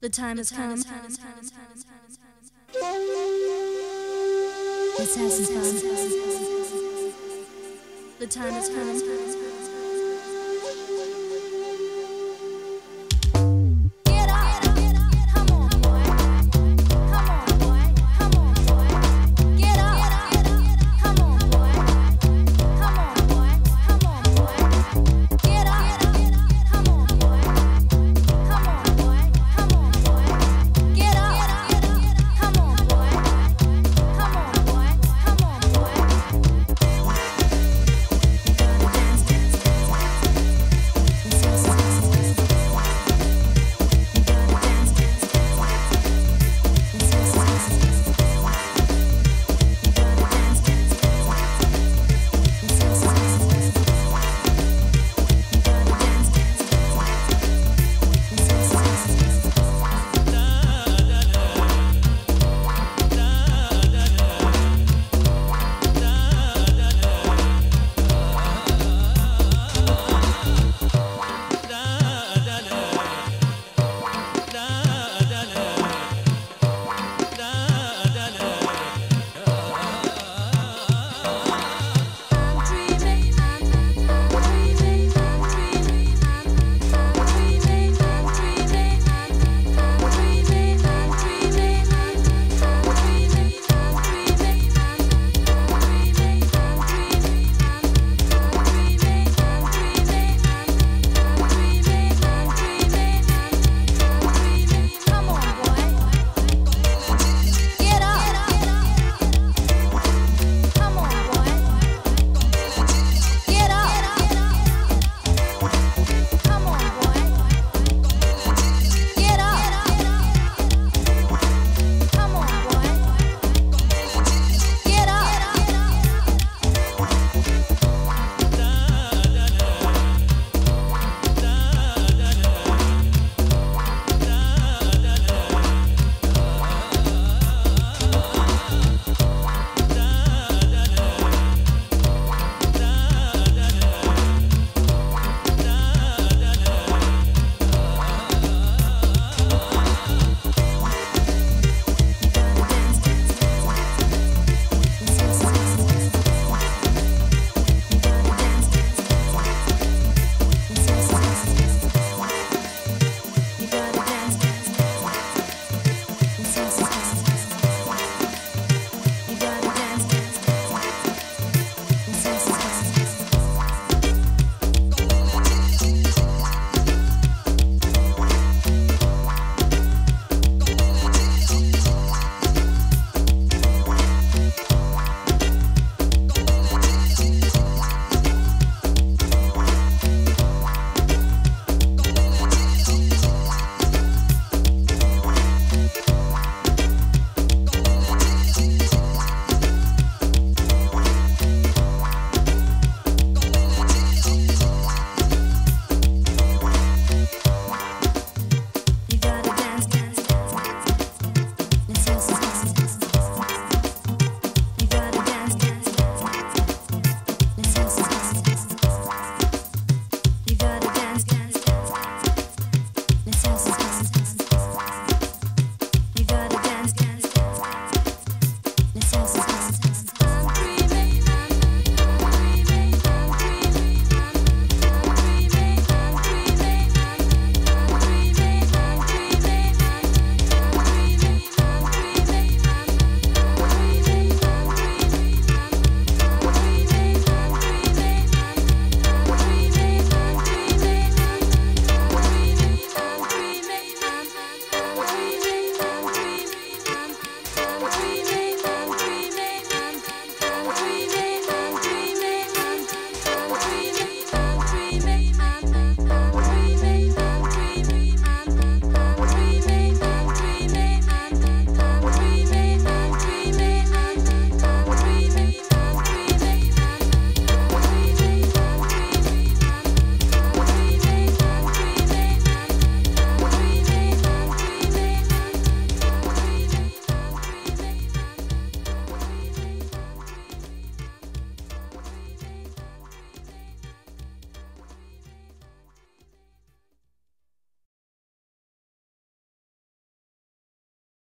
The time has come. The time has come. The time has come.